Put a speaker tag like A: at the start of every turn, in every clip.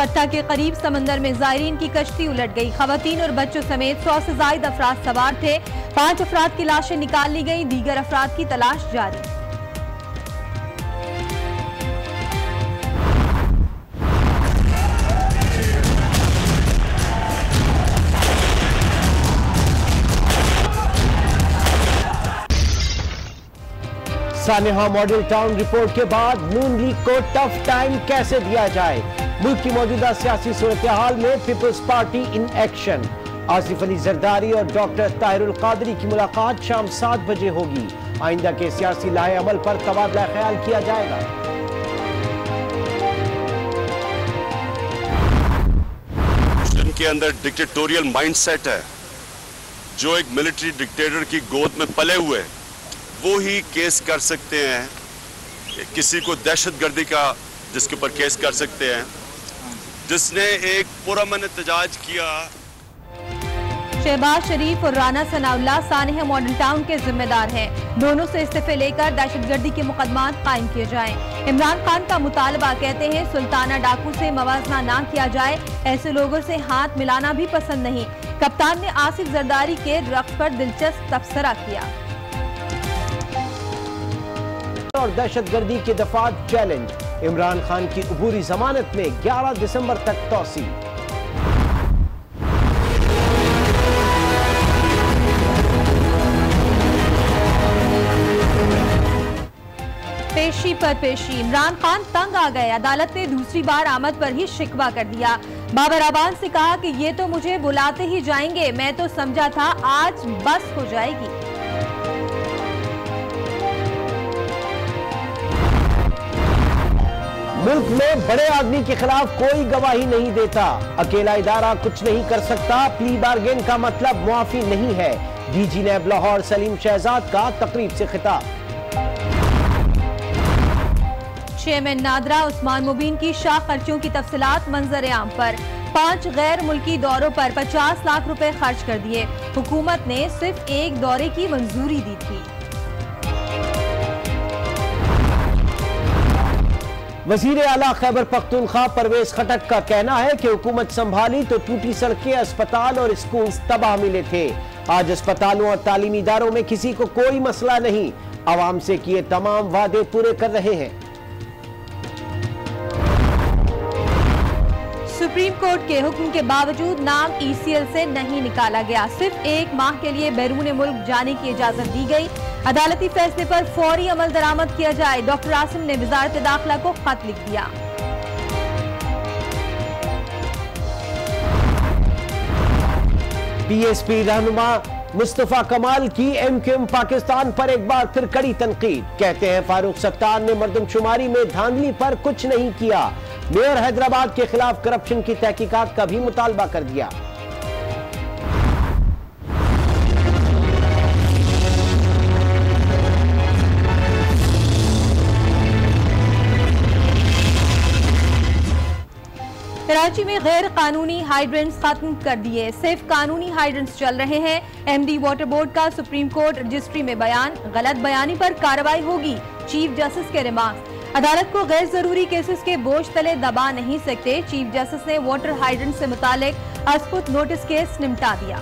A: फट्टा के करीब समंदर में जायरीन की कश्ती उलट गई। खवतीन और बच्चों समेत सौ से जायद अफराद सवार थे। पाँच अफराद की लाशें निकाल ली गई, दीगर अफराद की तलाश जारी।
B: मॉडल टाउन रिपोर्ट के बाद नून लीग को टफ टाइम कैसे दिया जाए? मुल्क की मौजूदा सियासी सूरत हाल में peoples party in action. Asif Ali Zardari और डॉक्टर ताहिरुल कादरी की मुलाकात शाम सात बजे होगी। आइंदा के सियासी लाहे अमल पर तबादला ख्याल किया जाएगा।
C: के अंदर डिक्टेटोरियल माइंडसेट है। जो एक मिलिट्री डिक्टेटर की गोद में पले हुए, वो ही केस कर सकते हैं। किसी को दहशतगर्दी का, जिसके ऊपर केस कर सकते हैं। जिसने एक पुरमन एहतजाज किया।
A: शहबाज शरीफ और राना सनाउल्ला सानह मॉडल टाउन के जिम्मेदार हैं। दोनों से इस्तीफे लेकर दहशतगर्दी के मुकदमा कायम किए जाएँ। इमरान खान का मुतालबा कहते हैं सुल्ताना डाकू से मवाजना ना किया जाए ऐसे लोगों से हाथ मिलाना भी पसंद नहीं। कप्तान ने आसिफ जरदारी के रक्त पर दिलचस्प तबसरा किया।
B: और दहशतगर्दी के दफात चैलेंज। इमरान खान की अबूरी जमानत में 11 दिसंबर तक तोसी
A: पेशी पर पेशी, इमरान खान तंग आ गए। अदालत ने दूसरी बार आमद पर ही शिकवा कर दिया। बाबर आबान से कहा कि, ये तो मुझे बुलाते ही जाएँगे। मैं तो समझा था, आज बस हो जाएगी।
B: मुल्क में बड़े आदमी के खिलाफ कोई गवाही नहीं देता। अकेला इदारा कुछ नहीं कर सकता। प्ली बार्गेन का मतलब मुआफी नहीं है। डीजी नैब लाहौर सलीम शहजाद का तकरीब से खिताब।
A: चेयरमैन नादरा उस्मान मुबीन की शाह खर्चों की तफसलात मंजर आम पर। पाँच गैर मुल्की दौरों पर 50 लाख रुपए खर्च कर दिए। हुकूमत ने सिर्फ़ एक दौरे की मंजूरी दी थी।
B: वज़ीर आला खैबर पख्तूनख्वा परवेज खटक का कहना है की हुकूमत संभाली तो टूटी सड़कें, अस्पताल और स्कूल तबाह मिले थे। आज अस्पतालों और तालीमी इदारों में किसी को कोई मसला नहीं। आवाम से किए तमाम वादे पूरे कर रहे हैं।
A: सुप्रीम कोर्ट के हुक्म के बावजूद नाम ईसीएल से नहीं निकाला गया। सिर्फ़ एक माह के लिए बैरून मुल्क जाने की इजाज़त दी गई। अदालती फैसले पर फौरी अमल दरामद किया जाए, डॉक्टर आसिम ने वजारत दाखिला को खत लिख दिया।
B: बी एस पी रहनुमा मुस्तफ़ा कमाल की एम क्यू एम पाकिस्तान पर एक बार फिर कड़ी तनकीद। कहते हैं फारूक सत्तार ने मरदमशुमारी में धांधली पर कुछ नहीं किया। मेयर हैदराबाद के खिलाफ करप्शन की तहकीकात का भी मुतालबा कर दिया।
A: कराची में गैर कानूनी हाइड्रेंट्स खत्म कर दिए। सिर्फ़ कानूनी हाइड्रेंट्स चल रहे हैं। एमडी वाटर बोर्ड का सुप्रीम कोर्ट रजिस्ट्री में बयान, गलत बयानी पर कार्रवाई होगी चीफ जस्टिस के रिमार्क अदालत को गैर ज़रूरी केसेस के बोझ तले दबा नहीं सकते। चीफ जस्टिस ने वाटर हाइड्रेंट से मुतालिक अस्पुत नोटिस केस निपटा दिया।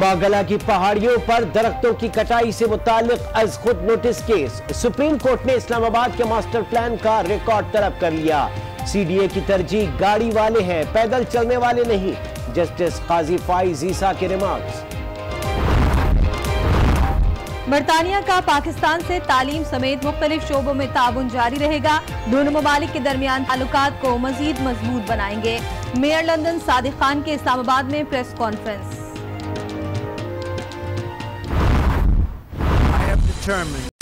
B: मागला की पहाड़ियों पर दरख्तों की कटाई से मुतालिक अज खुद नोटिस केस। सुप्रीम कोर्ट ने इस्लामाबाद के मास्टर प्लान का रिकॉर्ड तलब कर लिया। सीडीए की तरजीह गाड़ी वाले हैं, पैदल चलने वाले नहीं, जस्टिस काजी फाइज के रिमार्क्स।
A: बरतानिया का पाकिस्तान से तालीम समेत मुख्तलिफ़ शोबों में ताउन जारी रहेगा। दोनों ममालिक के दरमियान ताल्लुकात को मजीद मज़बूत बनाएँगे। मेयर लंदन सादिक खान के इस्लामाबाद में प्रेस कॉन्फ्रेंस।
D: determined.